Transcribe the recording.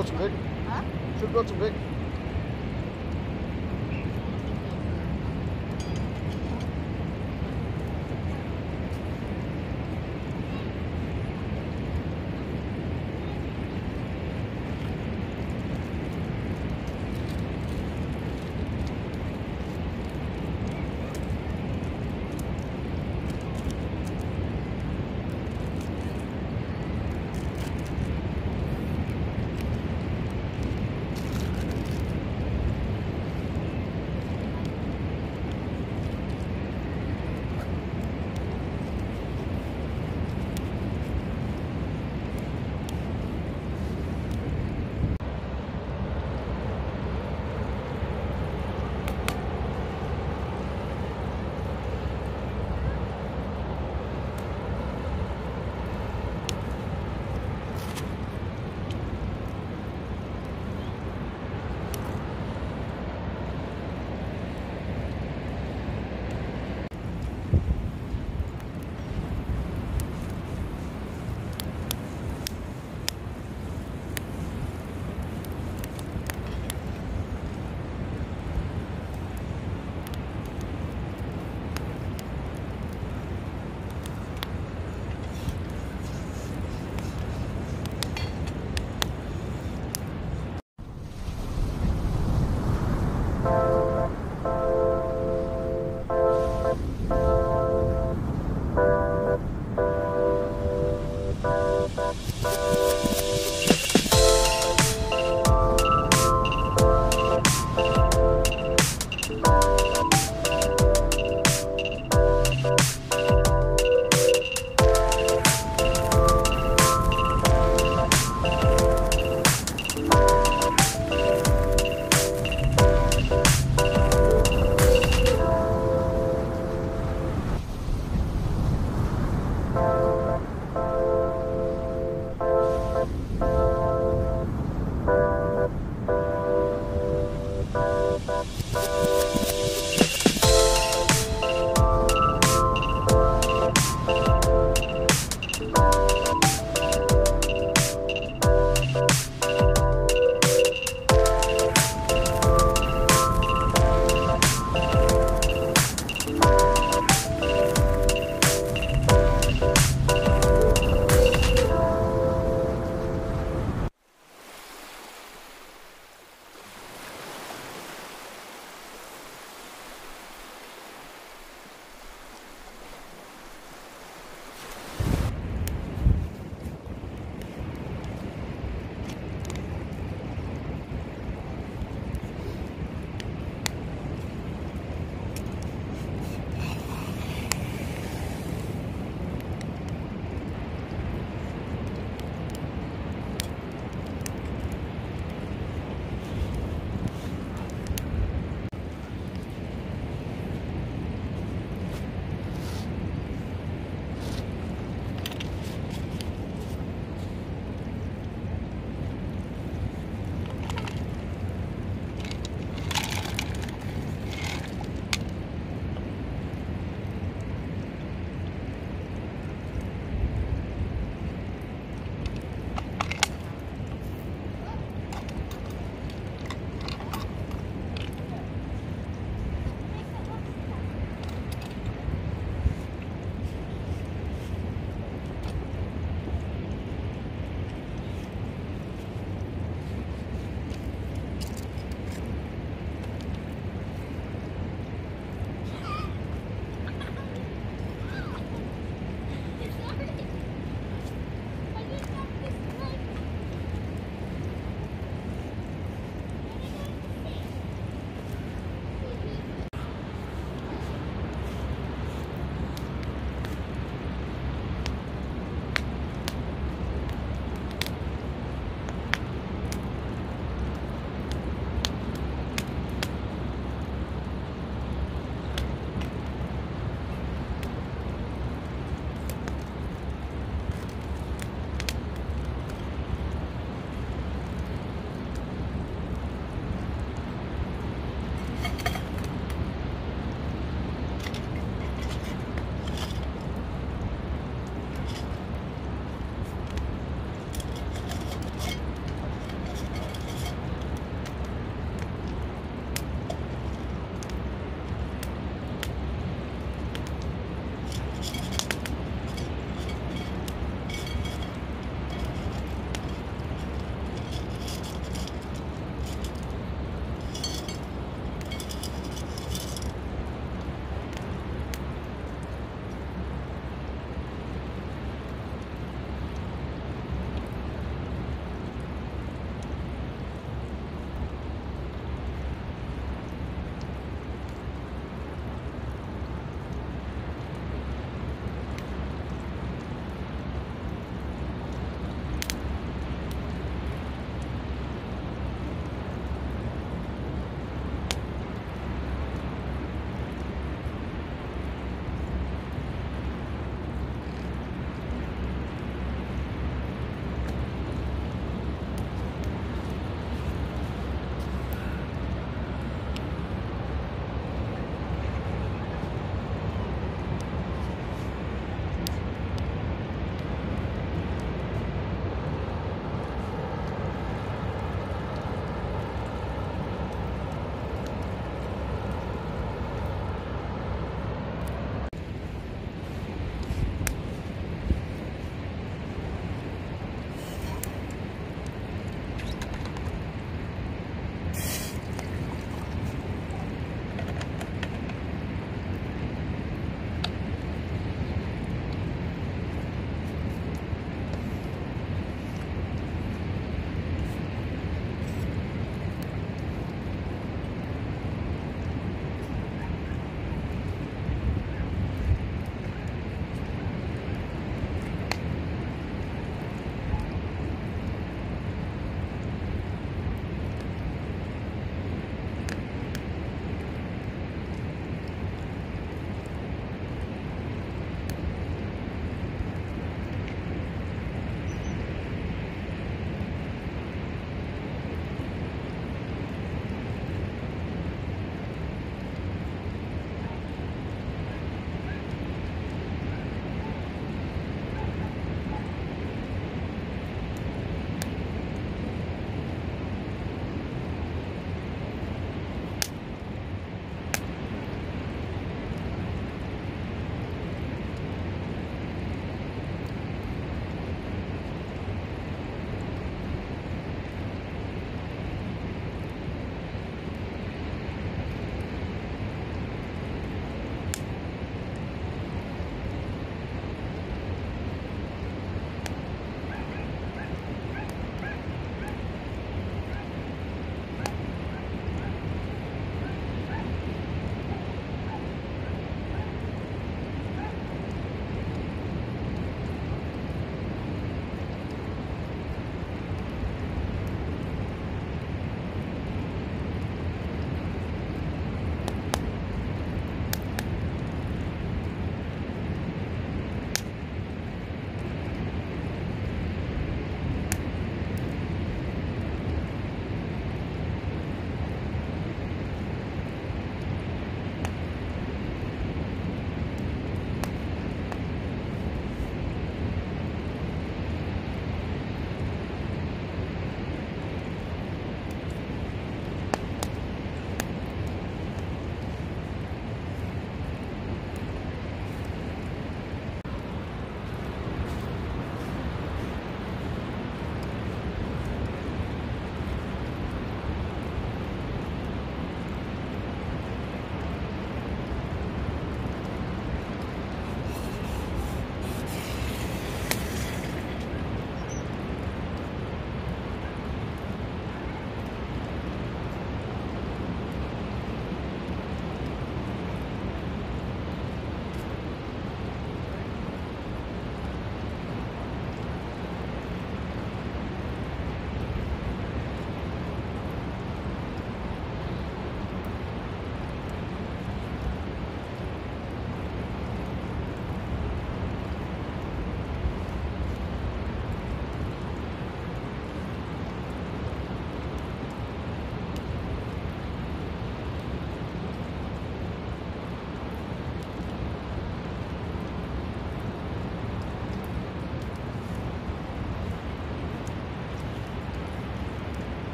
brought some bacon. Huh? Should have brought some bacon.